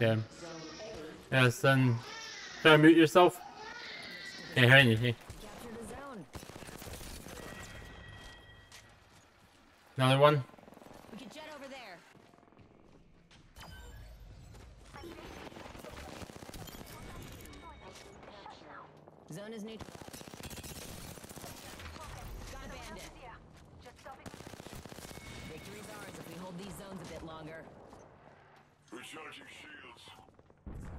Damn. Yes, then try to mute yourself. Can't hear anything. Capture the zone. Another one. We can jet over there. Zone is neutral. Got a bandit. Victory's ours if we hold these zones a bit longer. Recharging shields.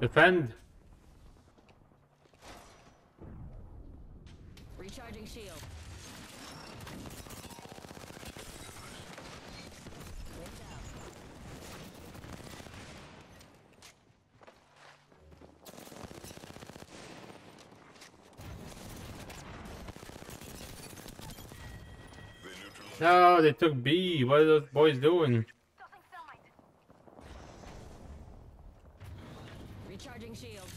Defend. Recharging shield. Lift out. They neutralized. No, they took B. What are those boys doing? Recharging shields.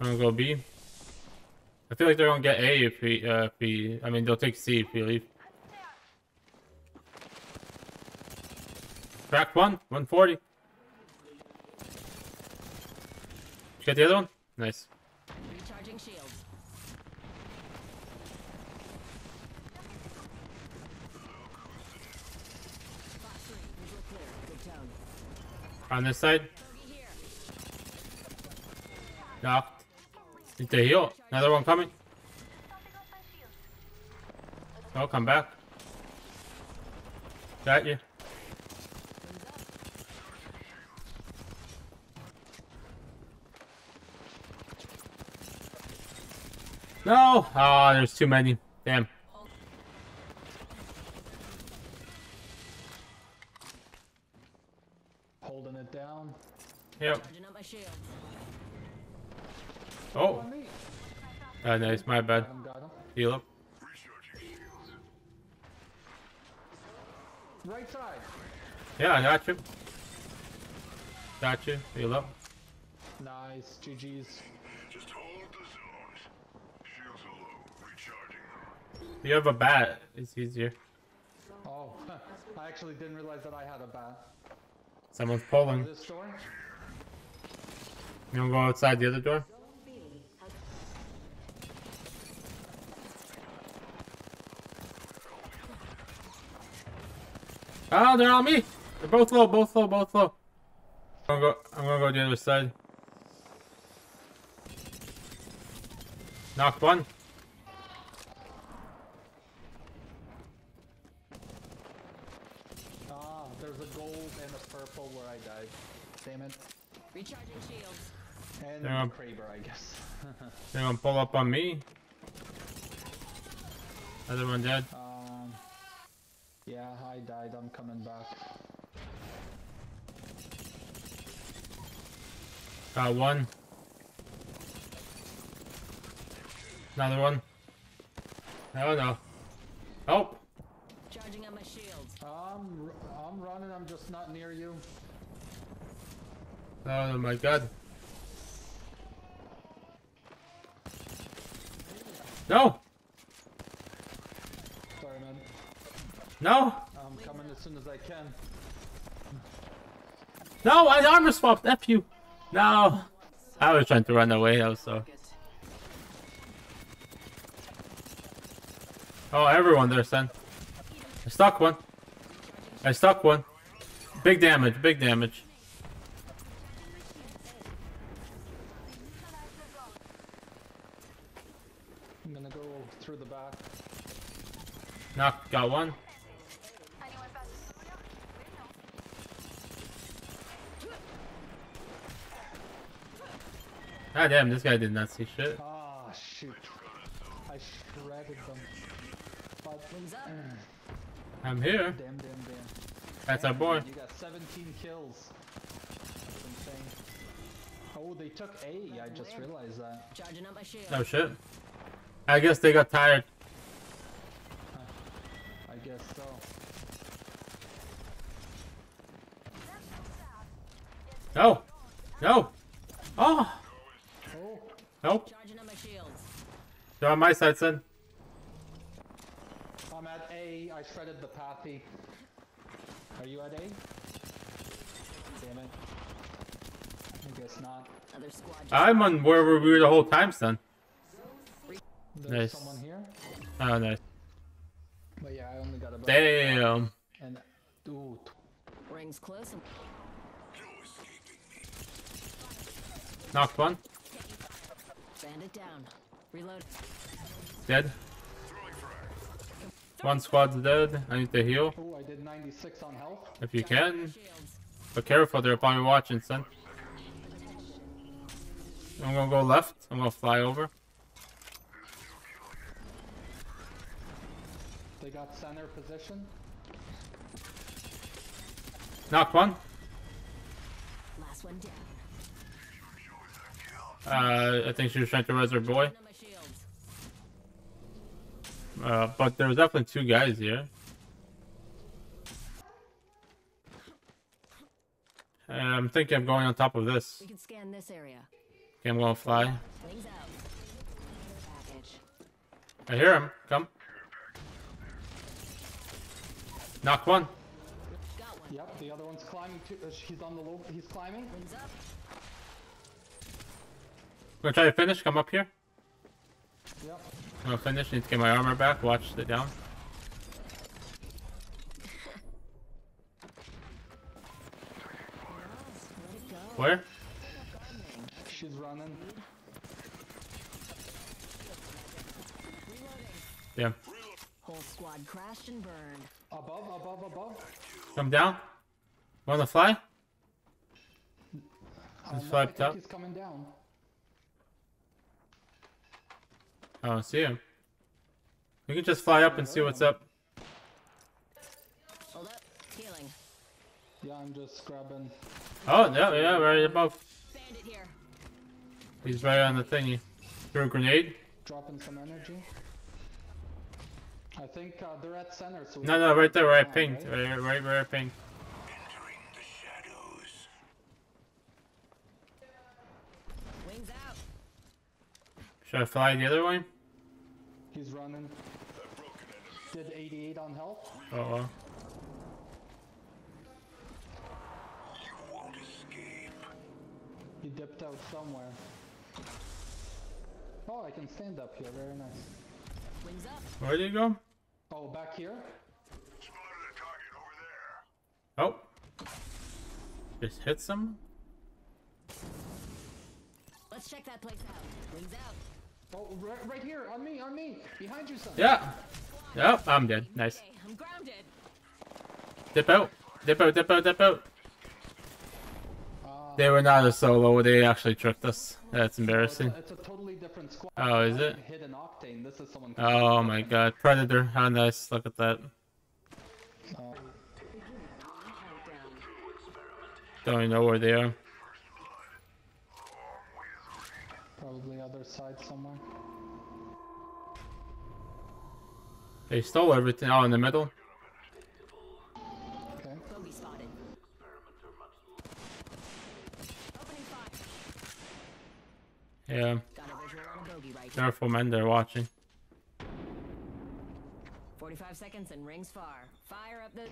I'm gonna go B. I feel like they're gonna get A if we, uh, if we, I mean, they'll take C if we leave. Crack one, 140. Did you get the other one? Nice. Recharging shields. Spot three. Visual clear. Good tone. On this side, Bogey here. Knocked. Need to heal. Another one coming. Oh, come back. Got you. No! Ah, there's too many. Damn. Holding it down. Yep. Charging up my shields. Oh, On me. uh, nice. My bad. Got him, got him. Heal up. Right side. Yeah, I got you. Got you. Heal up. Nice. GG's. Just hold the zones. Shields are low. Recharging. You have a bat. It's easier. Oh, I actually didn't realize that I had a bat. Someone's pulling. This door? You wanna go outside the other door? Oh, they're on me! They're both low, both low, both low. I'm gonna go, I'm gonna go the other side. Knocked one. Ah, there's a gold and a purple where I died. Damn it. Recharging shields. And Yeah. the Kraber, I guess. They're gonna pull up on me. Other one dead. um, yeah, I died. I'm coming back. Got one. Another one. Oh no. Oh! Charging on my shields. I'm, r- I'm running. I'm just not near you. Oh, oh my god. No! Sorry, man. No! I'm coming as soon as I can. No! I armor swapped! F you! No! I was trying to run away also. Oh, everyone there, son. I stuck one. I stuck one. Big damage, big damage. I'm gonna go through the back. Knock, got one. God damn, this guy did not see shit. Ah, shoot. I shredded them. But, I'm here. damn, damn, damn. That's our boy. You got 17 kills. That's insane. Oh, they took A. I just realized that. Charging up my shields. No shit. I guess they got tired. I guess so. No! No! Oh! Nope. Charging up my shields. They're on my side, son. I'm at A. I shredded the pathy. Are you at A? Damn it. Another squad. just- I'm on where we were the whole time, son. There's Nice. someone here. Oh, nice. But yeah, I only got about. Damn. And ooh, t- Rings close and Knocked one. Bandit down. Reload. Dead. One squad's dead. I need to heal. ooh, I did 96 on health. If you can. But careful, they're probably watching, son. I'm gonna go left. I'm gonna fly over. They got center position. Knocked one. Last one down. Uh, I think she was trying to res her boy. On my shields. Uh, but there's definitely two guys here. Uh, I'm thinking I'm going on top of this. We can scan this area. Okay, I'm gonna fly. Wings out. Package. I hear him. Come. Knock one. Yep, the other one's climbing too. Uh, he's on the low. He's climbing. Wings up. I'm gonna try to finish. Come up here. Yep. I'm gonna finish. Need to get my armor back. Watch it down. Let it go. Where? She's running. Reloading. Yeah. Whole squad crashed and burned. Above, above, above. Come down. Wanna fly? He's no, I flapped think up. He's coming down. I see him. We can just fly up and see what's up. Hold up. Healing. Yeah, I'm just grabbing. Oh, yeah, yeah, right above. Bandit. He's right on the thingy. Threw a grenade. Dropping some energy. I think uh, they're at center, so No, no, right there, where I pinged. right? Right, right where I pinged. Entering the shadows. Wings out. Should I fly the other way? He's running. Did 88 on health. Oh. You won't escape. He dipped out somewhere. Oh, I can stand up here. Very nice. Wings up. Where did he go? Oh, back here? Spotted a target over there. Oh. Just hit some? Let's check that place out. Wings out. Oh, right, right here. On me, on me. Behind you, son. Yeah. Yep, I'm dead. Nice. I'm grounded. Dip out. Dip out, dip out, dip out. Uh, They were not a solo, they actually tricked us. That's embarrassing. It's a, totally different squad. Oh, is I it? Hit octane. This is someone. Oh my god. Predator. How nice. Look at that. Uh, Don't even know where they are. Probably other side somewhere. They stole everything. Oh, in the middle? Okay. Bogey spotted. Opening fire. Yeah. Got a visual on a bogey right here. Careful, men. They're watching. 45 seconds and rings far. Fire up the.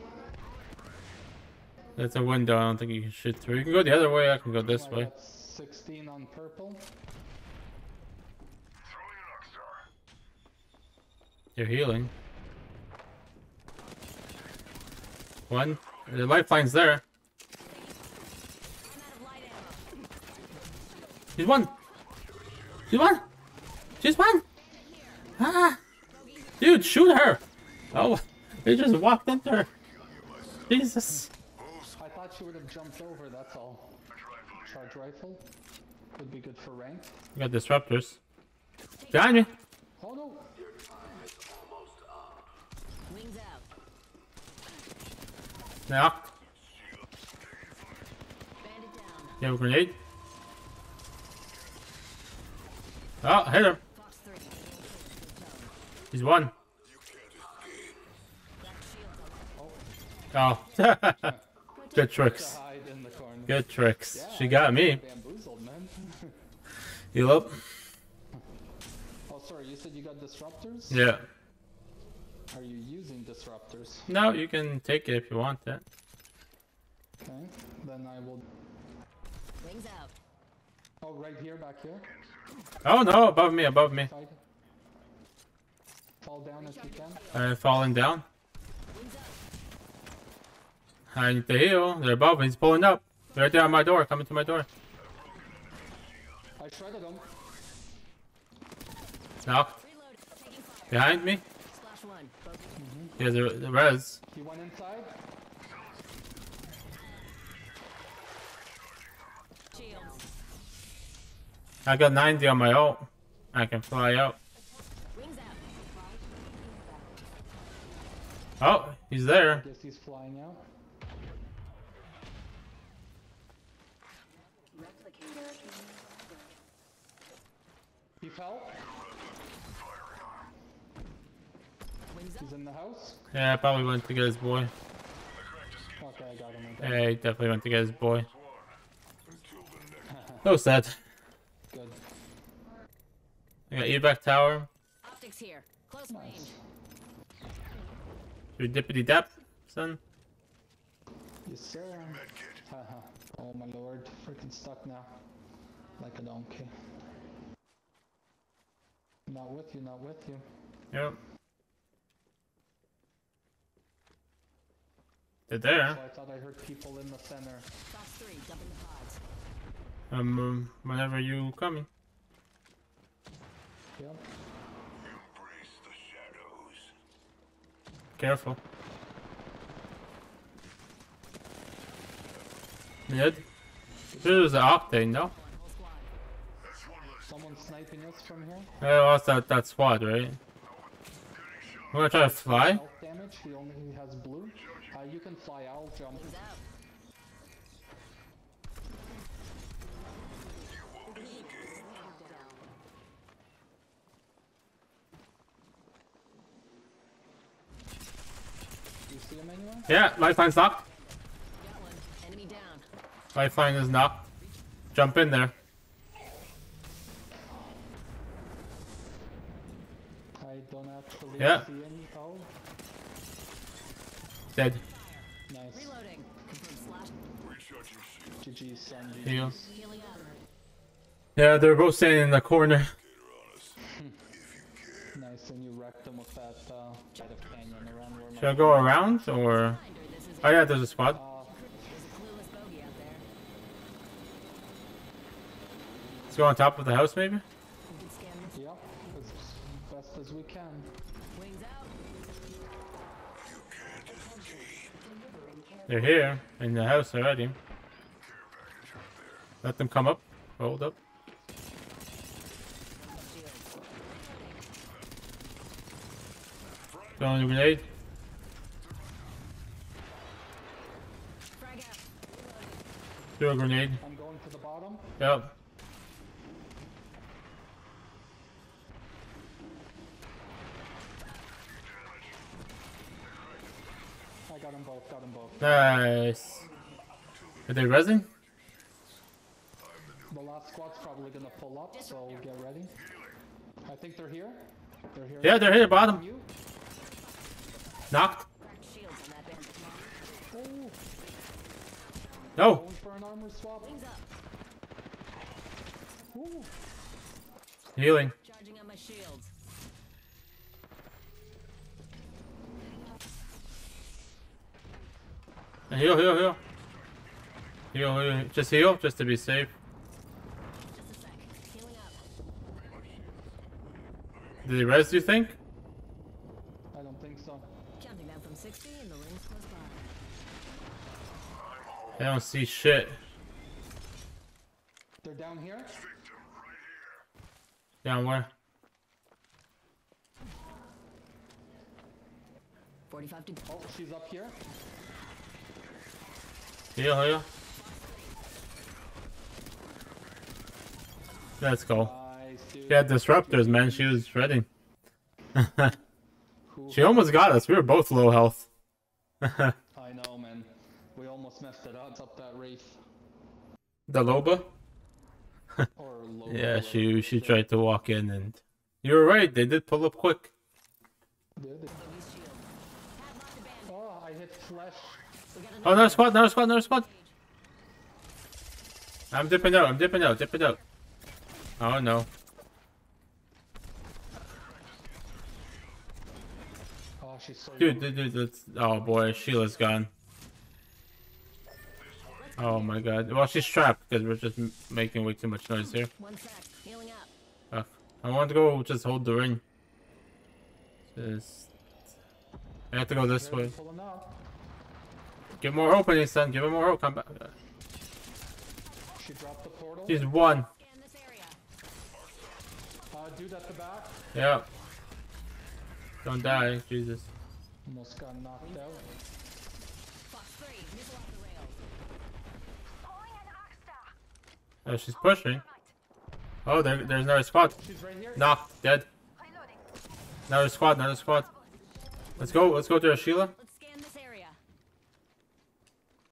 That's a window. I don't think you can shoot through. You can go the other way. I can go this way. 16 on purple. You're healing. One. The lifeline's there. I'm out of. She's one. She's one. She's one. Ah. Dude, shoot her. Oh, they just walked into her. Jesus. I thought she would have jumped over, that's all. Charge rifle. Would be good for rank. We got disruptors. Behind me. Oh no! Wings out. Down. You have a grenade? Oh, hit him. He's one. Black shields up. Oh. Good tricks. hide in the corner. Good tricks. She got me. Heal up. oh, sorry, you said you got disruptors? Yeah. Are you using disruptors? No, you can take it if you want that. Okay, then I will. Wings out. Oh, right here, back here. Oh no, above me, above me. Side. Fall down if you can. I'm falling down. I need to heal. They're above me. He's pulling up. They're right there on my door, coming to my door. I shredded him. Knocked. Reloading. Taking fire. Behind me. Splash one. Bogey. He has a, the res. He went inside. Shields. I got 90 on my ult. I can fly out. Out. Oh, he's there. Guess he's flying out. He fell. Wings up. He's in the house. Yeah, I probably went to get his boy. Okay, I got him. I. Yeah, he definitely went to get his boy. So sad. Good. I got evac tower. Optics here. Close range. Nice. Your dippity dap, son. Yes, sir. Medkit. Haha. oh my lord. Freaking stuck now. Like a donkey. Not with you, not with you. Yep. They're there. So I thought I heard people in the center. Fox three. Dumping the pods. Um, um, whenever you coming. Yep. Embrace the shadows. Careful. Mid. There's an octane, no? One. Whole squad. That's one less. Someone sniping us from here. Yeah, what's that, that squad, right? I'm gonna try to fly. Damage. He only has blue. Uh, you can fly. I'll jump. Wings out. You see him anywhere? Yeah, lifeline's knocked. Got. Enemy down. Lifeline is knocked. Jump in there. Yeah. Dead. nice. Reloading. Recharging shield. GG. Heal. GG's. Yeah, they're both standing in the corner. Nice, and you wrecked them with that uh, side of canyon around where my. Should I go around or? Reminder, this is Oh yeah, there's a squad. Uh, There's a clueless bogey out there. Let's go on top of the house, maybe. We can scan this. yep, as as we can. Wings out. They're here in the house already. Let them come up. Hold up. Shields. Throwing a grenade. Throw a grenade. I'm going to the bottom. Yep. I got them both, got them both. Nice. Are they resin? The last squad's probably gonna pull up, so we'll get ready. I think they're here. They're here. Yeah, they're here, bottom. You? Knocked. Cracked shields on that bandit. Oh, No. going for an armor swap. Wings up. Ooh. Healing. Charging on my shields. Heal, heal, heal. Heal, heal. Just heal, just to be safe. Just a sec. Did he res, do you think? I don't think so. Counting down from 60 and the rings close by. I don't see shit. They're down here. Down where? 45 to Oh, she's up here. Heal, heal. Let's go. She had disruptors, man. She was shredding. She almost got us. We were both low health. I know, man. We almost messed it up. Up that wraith. The Loba? Yeah, she she tried to walk in and you were right. They did pull up quick. Did it. bogey's shield. Padlock the bandit. Oh, I hit flesh. We got Oh, another another squad, another squad, another squad. I'm dipping out. I'm dipping out. Dipping out. Oh no. Oh, she's so Dude, dude, dude, that's... Oh boy, Sheila's gone. Oh my god. Well, she's trapped because we're just making way too much noise here. One sec. Healing up. Uh, I want to go just hold the ring. Just... I have to go this way. Give more hope, son. Give him more hope. Come back. She dropped the portal. She's one. Uh, dude at the back. Yeah. Don't die, Jesus. Almost got knocked out. Fox 3. Missile off the rails. Oh, she's pushing. Oh, there, there's another squad. She's right here. Knocked, dead. Another squad, another squad. Let's go, let's go to Sheila.